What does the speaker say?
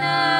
night.